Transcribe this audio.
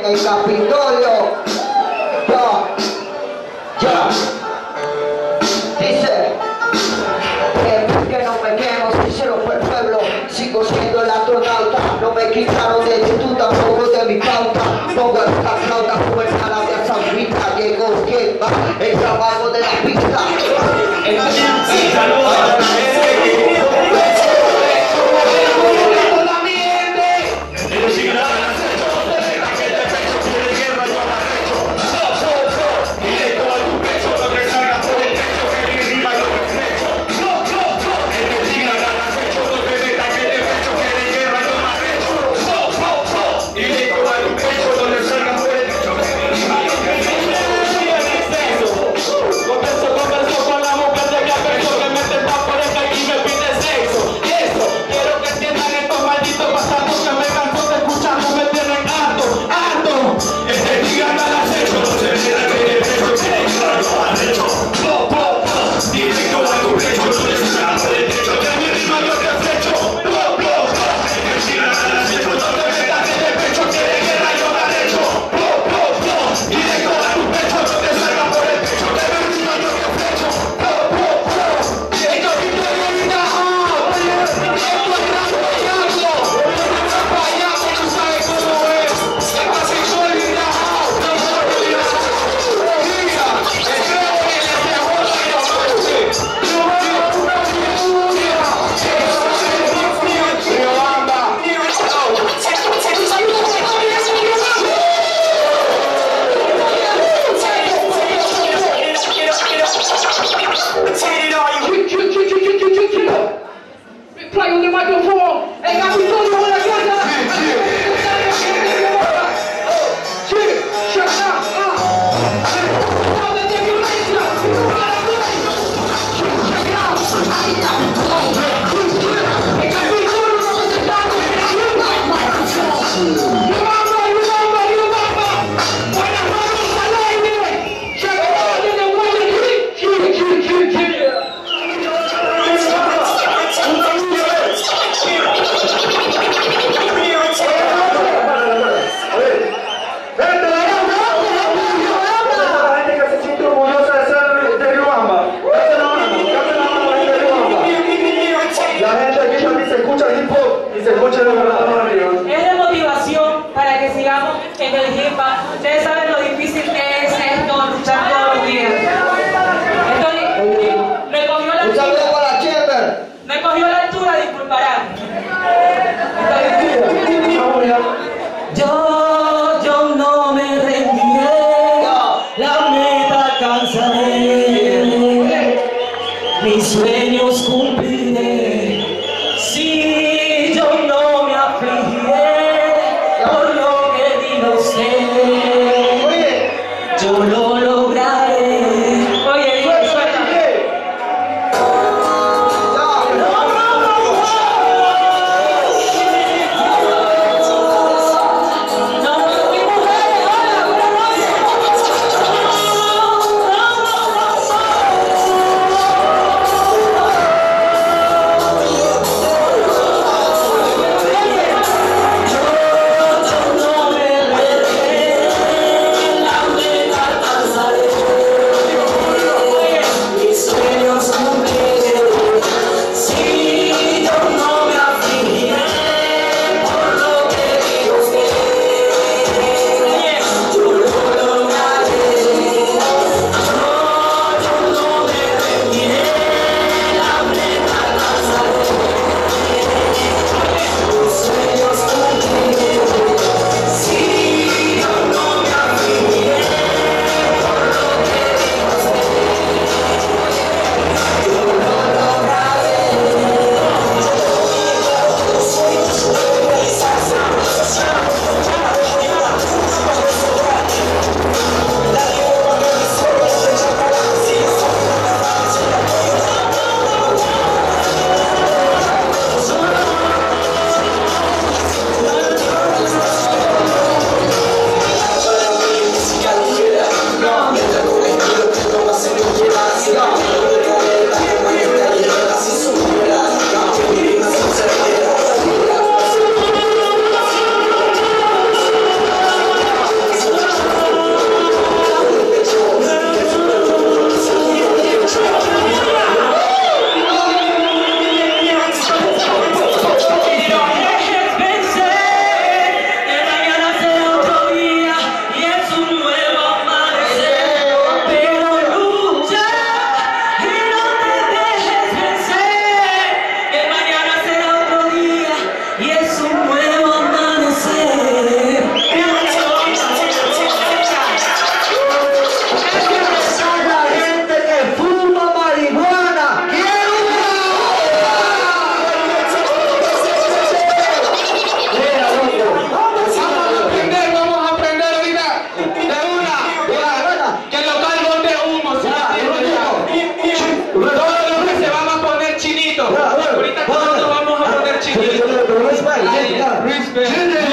en el Capitolio. Ya, ya. Dice, eh, ¿por qué no me quemo? Si hicieron fue el pueblo, sigo siendo el astronauta. No me quitaron de tú tampoco de mi pauta. Pongo esta flauta como el salario a Llegó quien va, el trabajo de la pista. mesmo.